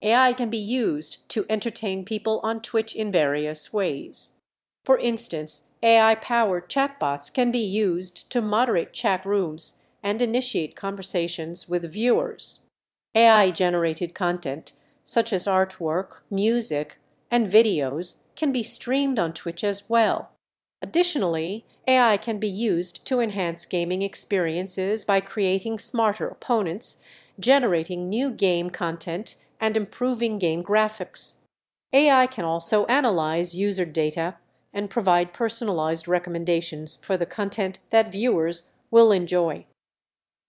AI can be used to entertain people on Twitch in various ways. For instance, AI-powered chatbots can be used to moderate chat rooms and initiate conversations with viewers. AI-generated content, such as artwork, music, and videos, can be streamed on Twitch as well. Additionally, AI can be used to enhance gaming experiences by creating smarter opponents, generating new game content, and improving game graphics. AI can also analyze user data and provide personalized recommendations for the content that viewers will enjoy.